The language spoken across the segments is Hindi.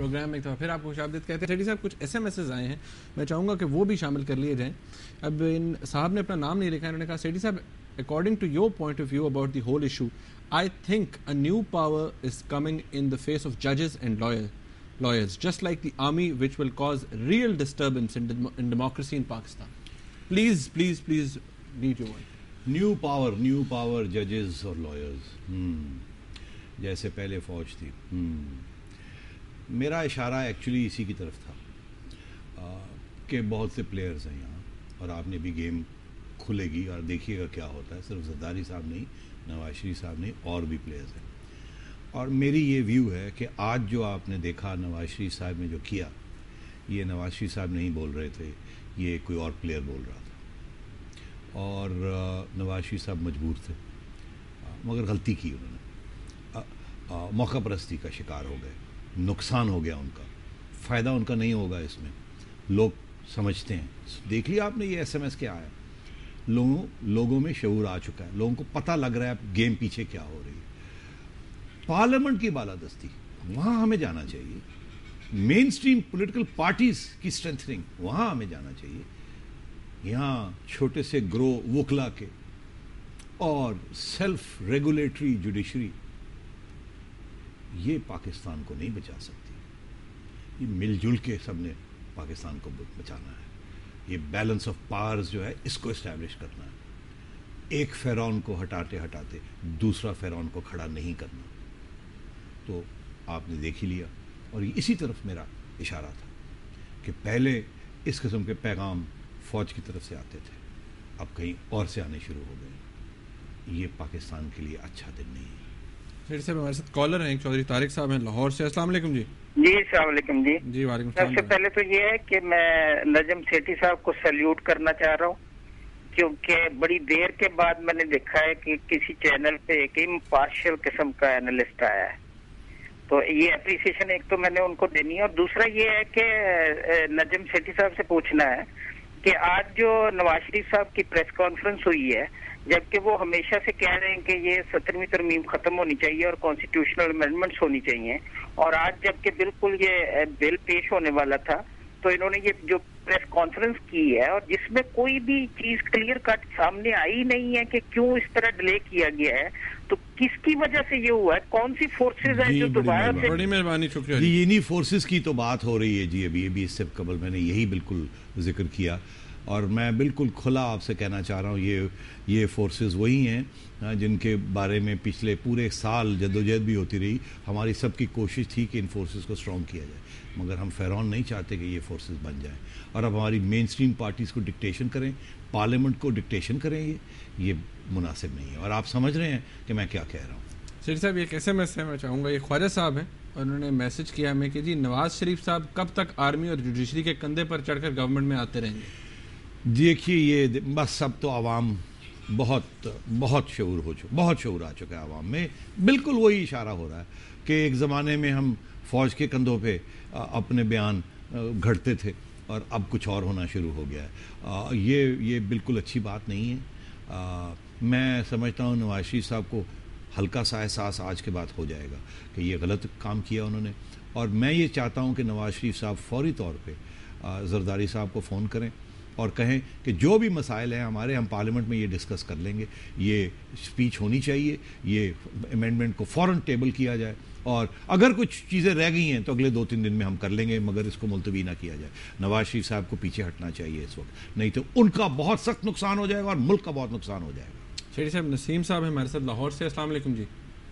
प्रोग्राम में एक दफ़ा फिर आपको खुशाबदीद कहते हैं शेडी साहब कुछ ऐसे मैसेज आए हैं मैं चाहूँगा कि वो भी शामिल कर लिए जाएँ अब इन साहब ने अपना नाम नहीं लिखा इन्होंने कहा सेठी साहब according to your point of view about the whole issue I think a new power is coming in the face of judges and lawyer, lawyers, just like the army, which will cause real disturbance in, dem- in democracy in Pakistan. Please, please, please, need your word. New power new power जजेस और लॉयर्स जैसे पहले फौज थी हम्म। मेरा इशारा एक्चुअली इसी की तरफ़ था आ, कि बहुत से प्लेयर्स हैं यहाँ और आपने भी गेम खुलेगी और देखिएगा क्या होता है। सिर्फ़ जरदारी साहब नहीं नवाज़ शरीफ साहब नहीं और भी प्लेयर्स हैं। और मेरी ये व्यू है कि आज जो आपने देखा नवाज़ शरीफ साहब ने जो किया ये नवाज़ शरीफ साहब नहीं बोल रहे थे ये कोई और प्लेयर बोल रहा था। और नवाज़ शरीफ साहब मजबूर थे मगर गलती की उन्होंने। मौका परस्ती का शिकार हो गए। नुकसान हो गया उनका। फ़ायदा उनका नहीं होगा इसमें। लोग समझते हैं। देख लिया आपने ये एसएमएस क्या आया लोगों लोगों में शऊर आ चुका है। लोगों को पता लग रहा है गेम पीछे क्या हो रही है। पार्लियामेंट की बालादस्ती, वहाँ हमें जाना चाहिए। मेन स्ट्रीम पोलिटिकल पार्टीज़ की स्ट्रेंथनिंग, वहाँ हमें जाना चाहिए। यहाँ छोटे से ग्रो वोकला के और सेल्फ रेगुलेटरी जुडिशरी ये पाकिस्तान को नहीं बचा सकती। ये मिलजुल के सबने पाकिस्तान को बचाना है। ये बैलेंस ऑफ़ पावर्स जो है, इसको इस्टेब्लिश करना है। एक फेरौन को हटाते हटाते दूसरा फेरौन को खड़ा नहीं करना। तो आपने देख ही लिया। और इसी तरफ़ मेरा इशारा था कि पहले इस किस्म के पैगाम फौज की तरफ़ से आते थे। अब कहीं और से आने शुरू हो गए। ये पाकिस्तान के लिए अच्छा दिन नहीं है। शेडी साहब हमारे साथ कॉलर हैं चौधरी तारिक साहब हैं लाहौर से। अस्सलाम वालेकुम जी। जी सलामकुम जी। जी वालेकुम सबसे पहले तो ये है कि मैं नजम सेठी साहब को सल्यूट करना चाह रहा हूँ क्योंकि बड़ी देर के बाद मैंने देखा है कि किसी चैनल पे एक इम्पार्शियल किस्म का एनालिस्ट आया है। तो ये अप्रिसिएशन एक तो मैंने उनको देनी है और दूसरा ये है कि नजम सेठी साहब से पूछना है कि आज जो नवाज़ शरीफ साहब की प्रेस कॉन्फ्रेंस हुई है, जबकि वो हमेशा से कह रहे हैं कि ये सत्रहवीं तरमीम खत्म होनी चाहिए और कॉन्स्टिट्यूशनल अमेंडमेंट्स होनी चाहिए। और आज जबकि बिल्कुल ये बिल पेश होने वाला था तो इन्होंने ये जो प्रेस कॉन्फ्रेंस की है और जिसमें कोई भी चीज़ क्लियर कट सामने आई नहीं है कि क्यों इस तरह डिले किया गया है तो किसकी वजह से ये हुआ? है कौन सी फोर्सेज हैं जो दोबारा से बड़ी मेहरबानी शुक्रिया जी इन्हीं फोर्सेज की तो बात हो रही है जी अभी अभी इससे कबल मैंने यही बिल्कुल ज़िक्र किया। और मैं बिल्कुल खुला आपसे कहना चाह रहा हूँ ये ये फोर्सेस वही हैं हाँ, जिनके बारे में पिछले पूरे साल जद्दोजहद भी होती रही। हमारी सबकी कोशिश थी कि इन फोर्सेस को स्ट्रॉन्ग किया जाए मगर हम फेरौन नहीं चाहते कि ये फोर्सेस बन जाएँ। और अब हमारी मेन स्ट्रीम पार्टीज़ को डिक्टेशन करें पार्लियामेंट को डिक्टेशन करें ये ये मुनासिब नहीं है। और आप समझ रहे हैं कि मैं क्या कह रहा हूँ। शेडी साहब ये कैसे मैसेज मैं चाहूँगा ये ख्वाजा साहब हैं और उन्होंने मैसेज किया हमें कि जी नवाज़ शरीफ साहब कब तक आर्मी और जुडिशरी के कंधे पर चढ़कर गवर्नमेंट में आते रहेंगे? देखिए ये बस सब तो आवाम बहुत बहुत शूर हो चुका बहुत शूर आ चुका है आवाम में। बिल्कुल वही इशारा हो रहा है कि एक ज़माने में हम फौज के कंधों पे अपने बयान घटते थे और अब कुछ और होना शुरू हो गया है। ये ये बिल्कुल अच्छी बात नहीं है। अ, मैं समझता हूँ नवाज़ शरीफ साहब को हल्का सा एहसास आज के बाद हो जाएगा कि ये गलत काम किया उन्होंने। और मैं ये चाहता हूँ कि नवाज़ शरीफ साहब फौरी तौर पर जरदारी साहब को फ़ोन करें। और कहें कि जो भी मसाइल हैं हमारे हम पार्लियामेंट में ये डिस्कस कर लेंगे। ये स्पीच होनी चाहिए ये अमेंडमेंट को फ़ौर टेबल किया जाए और अगर कुछ चीज़ें रह गई हैं तो अगले दो तीन दिन में हम कर लेंगे मगर इसको मुलतवी ना किया जाए। नवाज़ शरीफ साहब को पीछे हटना चाहिए इस वक्त। नहीं तो उनका बहुत सख्त नुकसान हो जाएगा और मुल्क का बहुत नुकसान हो जाएगा। शेडी साहब नसीम साहब हैं हमारे साथ लाहौर से। अस्सलाम वालेकुम जी।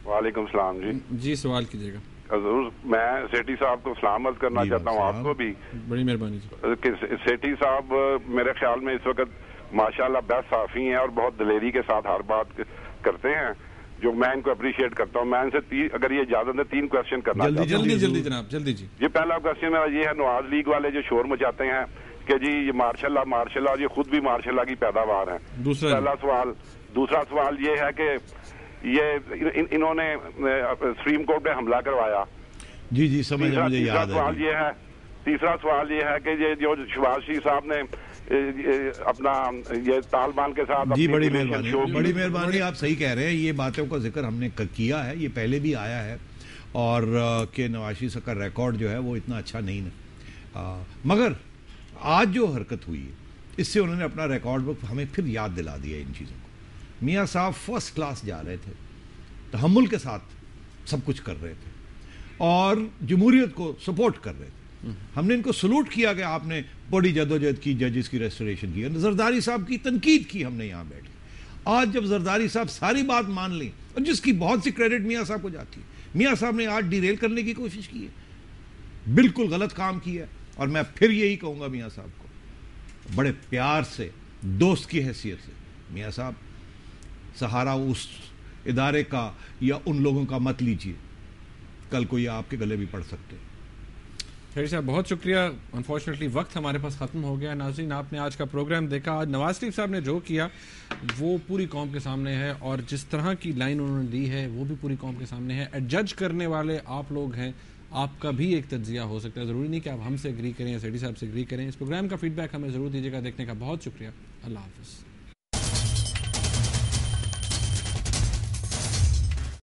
वालेकुम सलाम जी। जी सवाल कीजिएगा। मैं सेठी साहब को सलाम अर्ज़ करना चाहता हूँ आपको भी। बड़ी मेहरबानी कि सेठी साहब मेरे ख्याल में इस वक्त माशाल्लाह बेस्ट साफी हैं और बहुत दलेरी के साथ हर बात करते हैं जो मैं इनको अप्रिशिएट करता हूँ। मैं इनसे अगर ये इजाज़त है तीन क्वेश्चन करना जल्दी, जल्दी जल्दी, जल्दी जनाब जल्दी जी। ये पहला क्वेश्चन मेरा ये है नवाज़ लीग वाले जो शोर मचाते हैं कि जी ये मार्शल मार्शल ये खुद भी मार्शल की पैदावार है। दूसरा पहला सवाल दूसरा सवाल ये है कि ये इन, इन, इन्होंने सुप्रीम कोर्ट में हमला करवाया। जी जी समझ तीसरा मुझे तीसरा याद सवाल है ये है तीसरा सवाल ये है कि ये जो शरीफ साहब ने ये अपना ये तालिबान के साथ जी बड़ी मेहरबानी बड़ी मेहरबानी आप सही कह रहे हैं ये बातों का ज़िक्र हमने किया है ये पहले भी आया है और के नवाशी शरीफ का रिकॉर्ड जो है वो इतना अच्छा नहीं ना मगर आज जो हरकत हुई है इससे उन्होंने अपना रिकॉर्ड बुक हमें फिर याद दिला दिया इन चीज़ों को। मियाँ साहब फ़र्स्ट क्लास जा रहे थे। तहमुल के साथ सब कुछ कर रहे थे और जमहूरियत को सपोर्ट कर रहे थे। हमने इनको सलूट किया कि आपने बड़ी जदोजहद की जजिस की रेस्टोरेशन की जरदारी साहब की तनकीद की हमने यहाँ बैठ। आज जब जरदारी साहब सारी बात मान ली और जिसकी बहुत सी क्रेडिट मियाँ साहब को जाती है मियाँ साहब ने आज डिरेल करने की कोशिश की है। बिल्कुल गलत काम किया है और मैं फिर यही कहूँगा मियाँ साहब को बड़े प्यार से दोस्त की हैसियत से मियाँ साहब सहारा उस इदारे का या उन लोगों का मत लीजिए। कल को ये आपके गले भी पड़ सकते हैं। खैर साहब, बहुत शुक्रिया। अनफॉर्चुनेटली वक्त हमारे पास ख़त्म हो गया। नाजीन आपने आज का प्रोग्राम देखा। आज नवाज़ शरीफ साहब ने जो किया, वो पूरी कौम के सामने है और जिस तरह की लाइन उन्होंने दी है, वो भी पूरी कौम के सामने है। जज करने वाले आप लोग हैं। आपका भी एक तजिया हो सकता है। ज़रूरी नहीं कि आप हमसे एग्री करें या सेडी साहब से एग्री करें। इस प्रोग्राम का फीडबैक हमें ज़रूर दीजिएगा। देखने का बहुत शुक्रिया। अल्लाह हाफ़